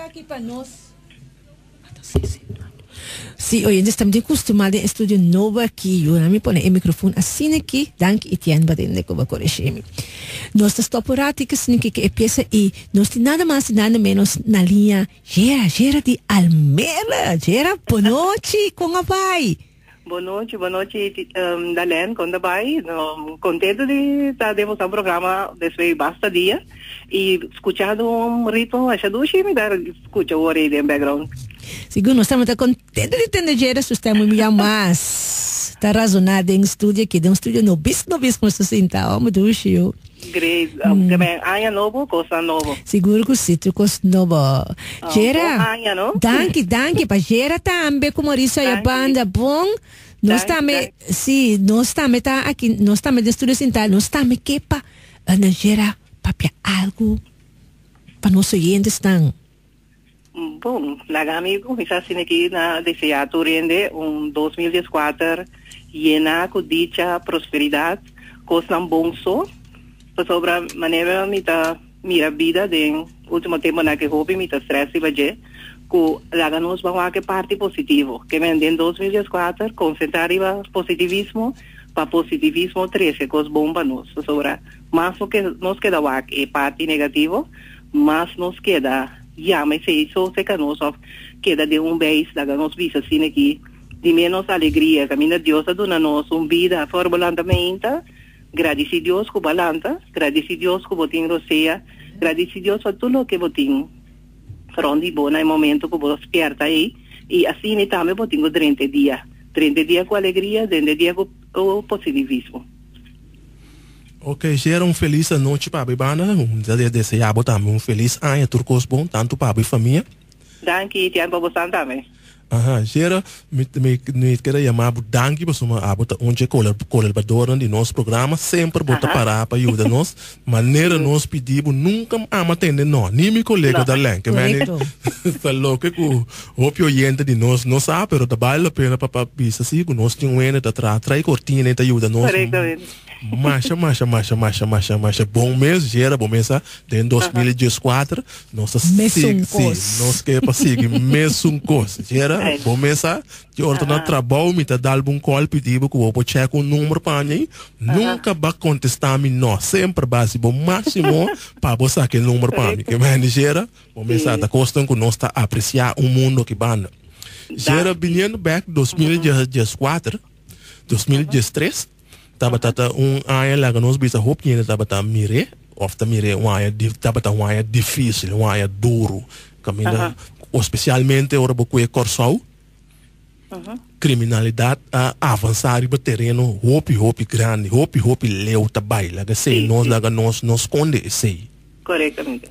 está aqui para nós. Sim, hoje estamos acostumados a estúdio novo aqui. Eu me pone o microfone assim aqui. Dank Etienne Badende como corrigir Nós estamos práticas que que é peça e nós temos nada mais nada menos na linha Gera, Gera de Almela. Gera, boa noite com a pai. Boa noite, boa noite, um, Dalen, com a pai. Um, contente de estar demonstrando um programa desse basta dia e escutando um ritmo, que me dá escuta o orelha em background. Segundo, estamos contentes de ter gera sistema melhor mais. Está razonado em estúdio aqui, de um estúdio no bis, no bis, como se senta, oh, do xio. Great. Hum. Também, anha novo, coisa novo. Seguro que o sítio coisa novo. Gera. Não? Danke, danke. Para gera também, como isso a banda bom. Nós também, sim, nós também tá aqui, nós também de estúdio sentar, nós também que para, na gera, para algo, para nossos oyentes estão. Bom, amigo, está assim aqui na deseado rende um 2014 llena com dicha prosperidade, coisa bom só, sobre a maneira me tá mira vida de último tempo na que me tá stress e vaje, que laga nos vamos que parte positivo, que vem em 2014 concentrar o positivismo para positivismo 13, que é bom para nós, sobre mais o que nos queda é parte negativo, mas nos queda ja, mas isso se conosco queda de um beijo da nos visa assim aqui de menos alegria caminha Deus a dona nós um vida formulandamente agradeci Deus que balanta agradeci Deus que botin roceia agradeci Deus por tudo que botin pronto bom no momento que vos despierta aí e assim também botin 30 dias 30 dias com alegria 30 dias com, com positivismo Ok, gera um feliz noite para a Bibana. Um abo também um feliz ano turcos bom, tanto para a família. Danke, tian você também. Aha, gera, me queria chamar danke para uma abo onde colaborador de nosso programa sempre bota parar para ajudar nós. Maneira nós pedimos nunca ama atender não, nem me colega da lenha, que me falou que o opio oyente de nós não sabe, pero vale a pena para pisa assim, que nós tínhamos um tá atrás, cortina e ajuda nós. Corretamente. Marcha, marcha, marcha, marcha, marcha, marcha. Bom mês, gera, bom mês, em 2014, nossa sim, sim, nós que para seguir, mês um coisa, gera, bom mês, de ordem no trabalho, me dando um call pedido que eu vou checar o número para mim, nunca vai contestar me não, sempre base bom máximo para você aquele número para mim, que me gera, bom mês, tá costando que nós tá apreciar o mundo que banda. Gera, vindo back 2014, 2013, taba tata un aya la nos bisa hop ni taba ta mire of ta mire un aya taba ta un aya difícil un aya duro. Camina especialmente ora bo kwe corsau criminalidade a avançar no terreno hopi hopi grande hopi hopi leu ta baila que sei nós lá nós nos esconde sei. Corretamente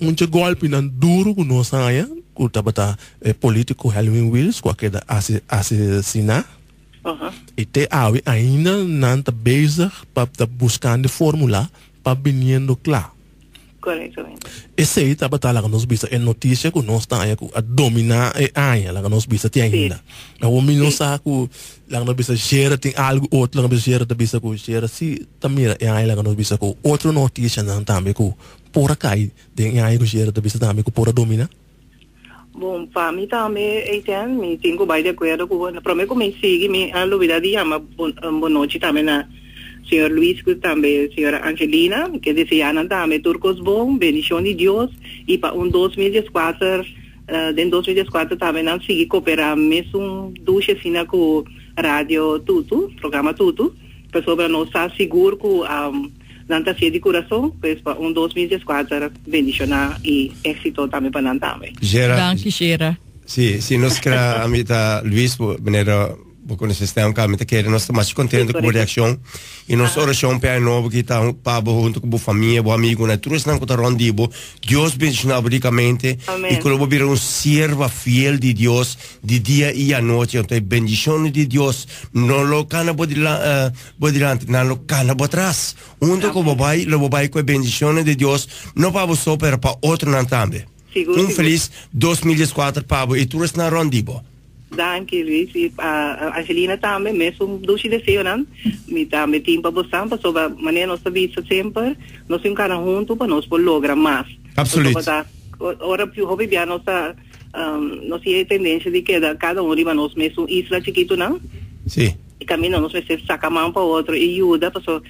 um golpe nan duro com nós aya com taba ta eh, político Halloween Wills aquele assassinar Uhum. E te awi ainda não está bezig para buscando fórmula para vindo claro. Corretamente. Esse aí está batendo nos bisa é notícia que nós está a dominar é aia lá nos bisa tem ainda. O menino sabe que lá nos bisa gera tem algo outro lá nos gera da bisa que gera se também é aia lá nos bisa que outra notícia não também que por cai tem aia que gera da bisa também que por dominar. Bom, mim também, então, me tenho bem de acordo com o problema que me sigue, me a novidade chama boa noite também na senhor Luiz, que também senhora Angelina, que desejam também turcos bom, bendição de Deus, e para um 2014, uh, em 2014 também não segui cooperar mesmo um duche assim com rádio Tutu, programa Tutu, para sobre nós estar seguro que um, Nanta cheia de coração, pois para um 2014 bendicionar e éxito também para também. Gera. Danke, Gera. Sim, sim, nós queremos, amita Luís, maneira porque nós estamos calmamente querendo nós estamos contentes com a reação e nossa oração para novo que está para junto com a família, o amigo, né? Tudo está com o rondibo. Deus bendicionar ricamente e que eu vir um servo fiel de Deus de dia e à noite. Então, bendição de Deus não lo cana por delante, não lo cana por trás. Junto com o babai, o babai com a bendição de Deus não para você, para outro não também. Um feliz 2004 para você e tudo está rondibo. Danke, Luis. E a Angelina também, mesmo doce desejo, não? Me também tem para você, para sobre maneira nós vista sempre, nós ficamos juntos para nós por lograr mais. Absolutamente. ora più hobby bia nossa um, não se tendência de que cada um riba nós mesmo isla chiquito não Sim. e caminha nós mesmo saca a mão para outro e ajuda pessoa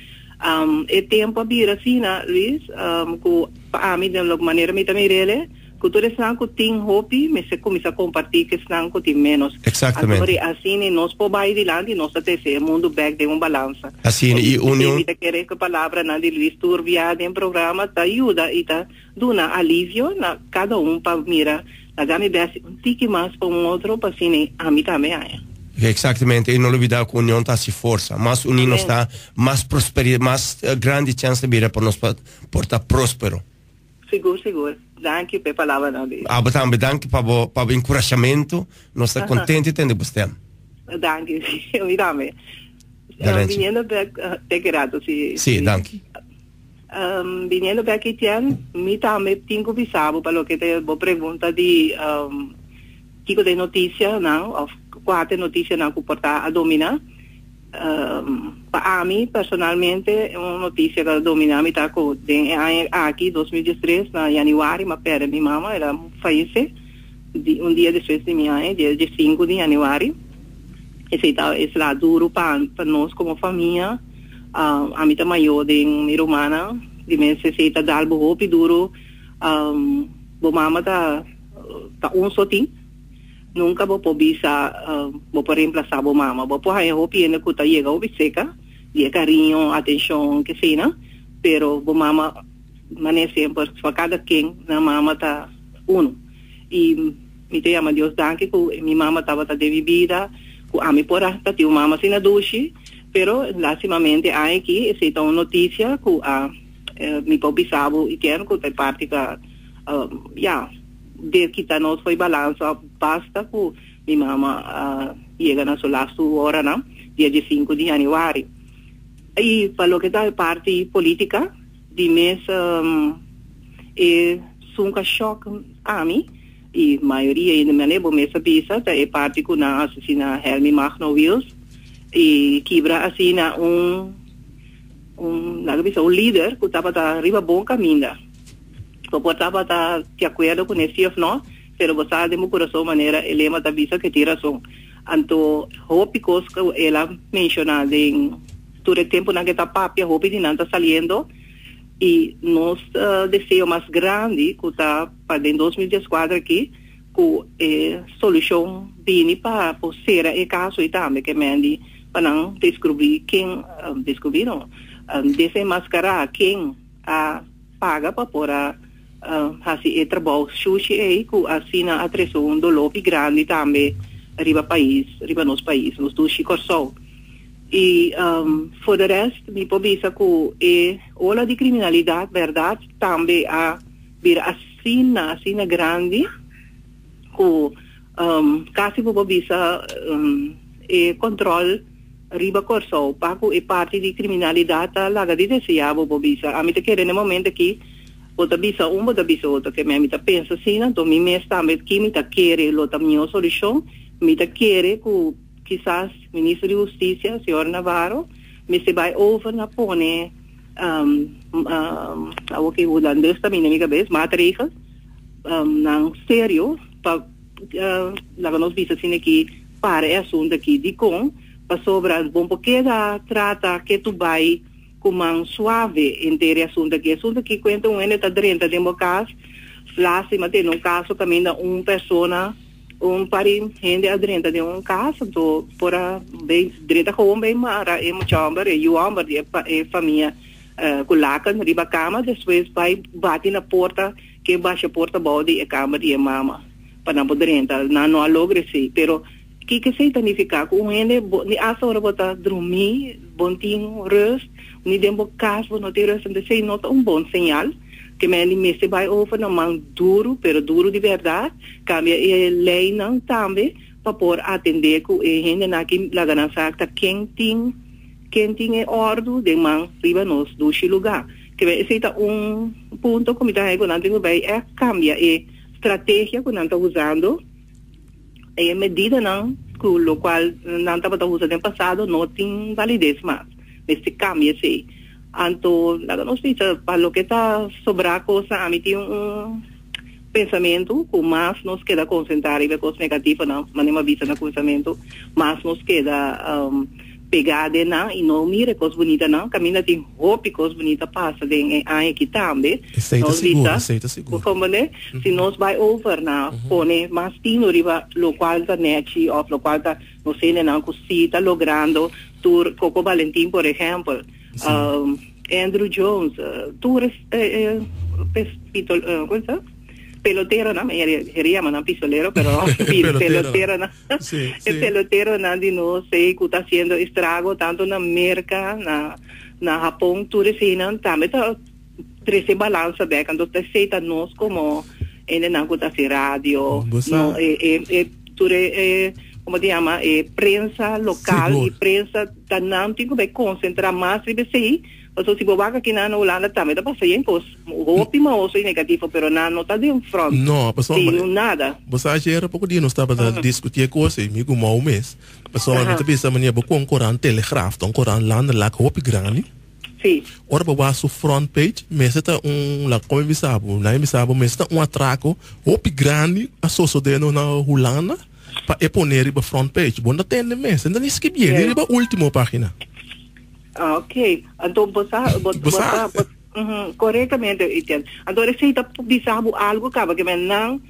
um, é tempo a vir assim né Luís um, com a mim de alguma maneira me também ele cultura ko ting hopi me se começa a compartilhar que ko ting menos Exatamente. Agora, assim nós de lá e nós até se mundo back de um balança Assim, e união- Evita querer que a palavra na de Luís Turbia em programa tá ajuda e tá duna alívio na cada um para mira na gami besi um tique mais para um outro para assim a mim também é Exatamente, e não olvidar que a união está se força, mas unindo Amém. está mais prosperidade, mais eh, grande chance de vir para nós para estar próspero. seguro seguro danke pe palavra na de Ah, também danke para o para o encorajamento, nós estamos Aham. contentes de você. danke a mim também Garanti. Viniendo back, uh, te grato, sì. Sì, danke. Um, viniendo back Etienne, mi também tenho visado para lo que te vou pergunta de um, tipo de notícia, não? Of quatro notícia não que portar a dominar. Um, para mim, personalmente, é uma notícia que domina me tá com de, aqui 2013 na januário, mas pera minha mama ela faleceu de, um dia depois de minha mãe, dia de 5 de januário. Esse tá esse lá duro para nós como família. Uh, a mim maior de minha humana, de mim se tá dalbo hopi duro. Um, bo mama tá tá um tem nunca vou poder bisa uh, vou por reemplazar bo mama vou por aí hopi ainda que tá chega hopi seca e carinho atenção que sim né pero bo mama mané sempre para cada quem na mama tá uno. E me te ama Deus danke que minha mama tava tá de bebida que a mim por tá tio mama sin duche pero lastimamente há aqui essa uma notícia que a uh, mi pobre sabo e quero que tem parte que uh, yeah, de que nós foi balanço basta que minha uh, chega na sua last hora dia de 5 de januário e o que tá parte política de mês um, é sunca choque a mim e maioria ainda me lembro mesa bisa é parte que na assassina Helmi Magno Wills. E quebra assim um um um líder que estava da riba bom caminho que estava da de acordo com esse of não pero você de meu coração maneira ele é da visa que tira som anto hope cos que ela mencionada em todo o tempo na que tá papia hope de tá saliendo e nós uh, desejo mais grande que está para em 2014 aqui que é solução bem para ser e caso e que mande para não descobrir quem um, descobrir não um, desenmascarar quem a paga para por a uh, assim é trabalho sushi aí que assina a treção um dolor grande também riba país riba nosso país nos do Chicorsol e um, for the rest me pobisa que é ola de criminalidade verdade também a vir assina assina grande que um, quase pobisa um, é controle riba corso paco é parte de criminalidade lá de desejável pobisa a mim te querer no momento aqui outra bisa um outra bisa outra que me tá pensa assim então me também que me tá querer outra minha solução me tá querer que quizás ministro de Justiça, senhor Navarro, me se vai over na pone um, um, o que holandês também na minha cabeça, maatregels, um, não sério, para uh, lá nós vimos assim aqui, para assunto aqui de com, para sobrar bom porque da trata que tu vai mão suave entre assunto aqui, assunto aqui conta um ene tá dentro de um caso, lá se mantém um caso também da uma pessoa um pari gente adrenta de um caso do por a bem direita com bem mara e mo chamber e o amber e família culacan riba cama depois vai bate na porta que baixa a porta bode e cama de mama para não poder entrar. Não não logre se pero que que se tanificar com ele ni asa hora bota dormir bontinho rest ni dembo caso não ter rest de sei nota um bom sinal que me me se vai over na mão duro, pero duro de verdade, cambia e lei não também para por atender com e gente na que na facta quem tem quem tem ordem de mão riba nos do lugar. Que esse é um ponto me está aí quando bem é cambia e estratégia que não está usando e medida não que o qual não estava usando no passado não tem validez mais. Esse cambia sim. Anto, la no sé, para lo que está sobra cosa, a mí tiene un, pensamento, com mais nos queda concentrar em coisas negativas, não, mas nem vista no pensamento, mais nos queda um, pegada na e não mira coisas bonitas não, caminha tem roupa coisas bonitas passa de aí que também. Aceita seguro, aceita seguro. Como né? Uhum. Se nós vai over na, uhum. pone mais tino riba, lo qual tá net, ou lo qual tá, não sei, não, cosita, logrando, tur, Coco Valentim, por exemplo, um, Andrew Jones, uh, tur, eh, eh, uh, como é pelotero, ¿no? Me llama, ¿no? Pistolero, pero pelotero, pelotero ¿no? Sí, sí. El pelotero, ¿no? De no sé, que está haciendo estrago tanto na América, na, na Japón, tú recién, también está trece balança, bem, quando você aceita nós como ele não está radio, no, eh, eh, eh, tu eh, como se chama, eh, prensa local Seguro. e prensa da não tem que concentrar mais e você So si bobaga que na Holanda também dá para fazer pos ótima ou é negativo, pero na não está de um front. Não, pessoal, Sim, não nada. Você acha pouco dia nós estava a discutir coisa, com mau mês. Pessoal, não pensa mania bo com Coran Telegraph, então Coran land lá com hopi grande. Sim. Ora ba su front page, mas está um lá como me sabe, lá me sabe, mas está um atraco hopi grande associado de na Holanda para exponer para front page. Bom, não tem mês, não nem skip ele, ele para última página. Ah, ok. Então, você... você Uhum, corretamente, entendo. Então, receita publicava algo acaba que não não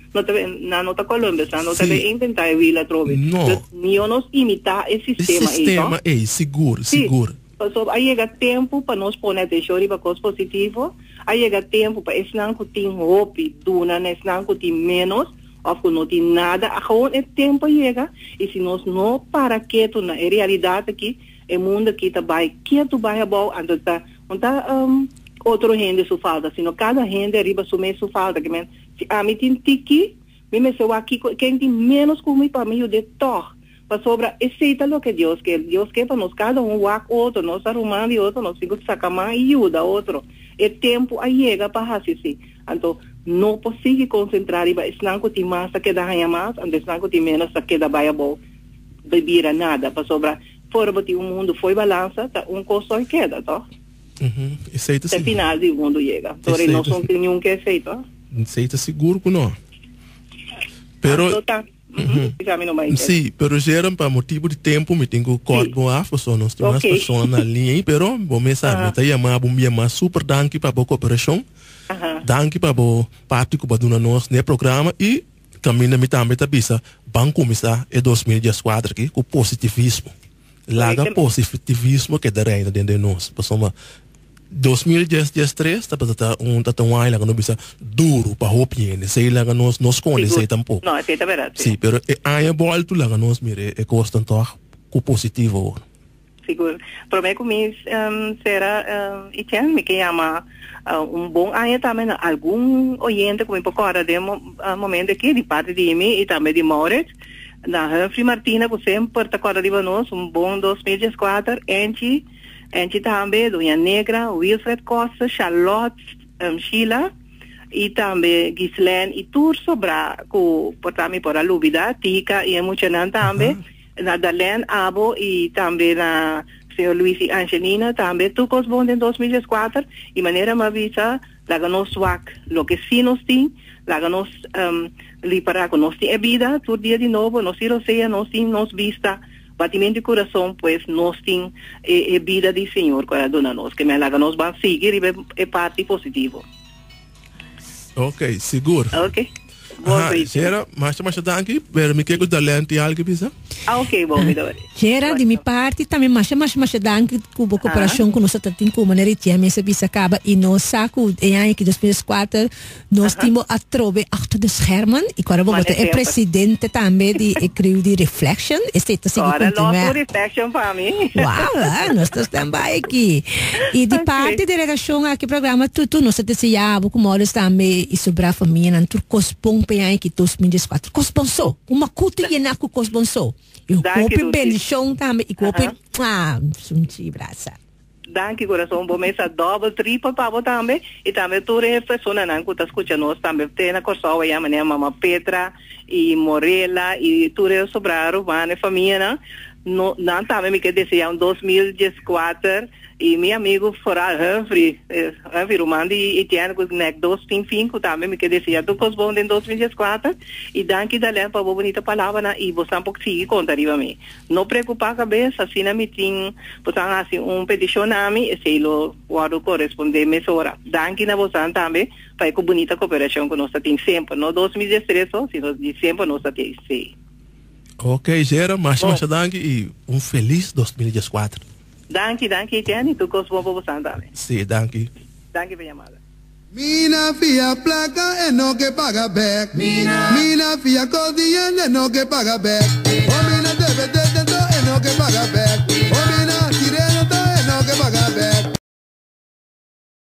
na nota Colômbia, não tá inventar a vila trove. Não. Nós nos imitar esse sistema. O sistema é seguro, seguro. So, aí chega tempo para nós pôr atenção para coisas positivas. Aí chega tempo para esse não que tem roupa, duna, esse não que tem menos, ou que não tem nada. Agora é tempo chega. E se nós não para quieto na realidade aqui, mundo bem quieto, bem bom, então tá, não tá um, outro rende sua falta, sino cada rende arriba sua falta, que men, se a mim tem tiki, me me seu aqui, quem tem menos comigo para mim, de tor, para sobra, aceita o que Deus quer, Deus quer para nós, cada um o outro, nós arrumando e outro, nós ficamos sacando e ajuda outro, é tempo aí chega para assim, então, não consigo concentrar, e senão que tem massa que dá mais, senão que tem menos que dá bem bom, beber nada, para sobra, fora bati o mundo foi balança, tá, um custo e queda, tá? Uhum. Aceita Até final do mundo chega. Então, não são nenhum que aceita. Aceita seguro que não. Pero... Ah, tá. Uhum. Sim, sí, pero geram para motivo de tempo, me tenho corpo sí. afro, só nós temos okay. pessoas na linha pero bom me sabe, uh -huh. tá chamar bom minha super danke para boa cooperação. Uh -huh. Danke para boa parte que para nós nesse programa e também na mitad da bisa banco começar em 2014 aqui com positivismo laga positivismo que da reina dentro de nós. Passou 2013 tá para um tá um ai lá no bisa duro para hopiene sei lá nós nós conhece tampouco não é verdade sim pero é ai volto lá nós mire é constante com positivo seguro para mim comigo um, será um, e tem me que chama uh, um bom aí também algum oyente como pouco hora de uh, momento aqui de parte de mim e também de Moritz na Humphrey Martina, por sempre, está agora de nós, um bom 2014, Angie, Angie também, Dona Negra, Wilfred Costa, Charlotte, um, Sheila, e também Gislaine e tudo sobra, que por também por a Lubida, Tica e Emuchanan também, uh -huh. na Dalene Abo e também na senhor Luís e Angelina também, tu cos bom em 2014, e maneira uma visa, laga nos wak, lo que sim nos tem, laga nos um, para con nos tem vida, todo dia de novo, nos ir sea, nos tem nos vista, batimento de coração, pues nos tem eh, eh, vida de Senhor, que dona nos, que me laga nos van seguir e é parte positivo. Ok, seguro. Ok. Sera, mas mas danke, per mi chiedo talenti algo bisa. Ah, ok, bom, mi dove. Sera di mi parte também mas mas mas danke ku bo cooperação com nossa tatin ku maneira tia me se bisa acaba e no saco e aí que 2004 nós timo a trove achter de schermen e agora vou botar é presidente também de e creio de reflection este está seguindo Agora reflection para mim. Uau, nós estamos também aqui. E de parte de redação aqui programa tu tu nós te se já com modos também e sobre a família não tu cospong penhai que 2004 cosponso uma e cosponso. E o copo bendição também e copo ah sunti braça Danke coração bom mesa dobra tripla para também. E também tu reflexiona não que tá escutando nós também. Tem na corção aí a minha mama Petra e Morela e tu re sobrar o mano família não não também me quer dizer um 2014 E meu amigo fora Humphrey, Humphrey Romandi e tinha com nek dois tim cinco também me que dizia tu cos bom em 2014 e danke da lã para bonita palavra na e você um pouco seguir conta riba me. Não preocupar a cabeça, assim na meeting, você assim um petição na mim, e se lo guardo corresponder mesora. Danke na você também para com bonita cooperação com nós tem sempre, não 2013 só, sino de sempre nós tem sim. Ok, Gera, mas mas e um feliz 2014. Danke, danke, Tiani. Tu cosmo bobo sandale. Sí, danke. Danke por llamada. Mina fia placa e no que paga back. Mina. Mina fia codilla e no que paga back. Oh, mina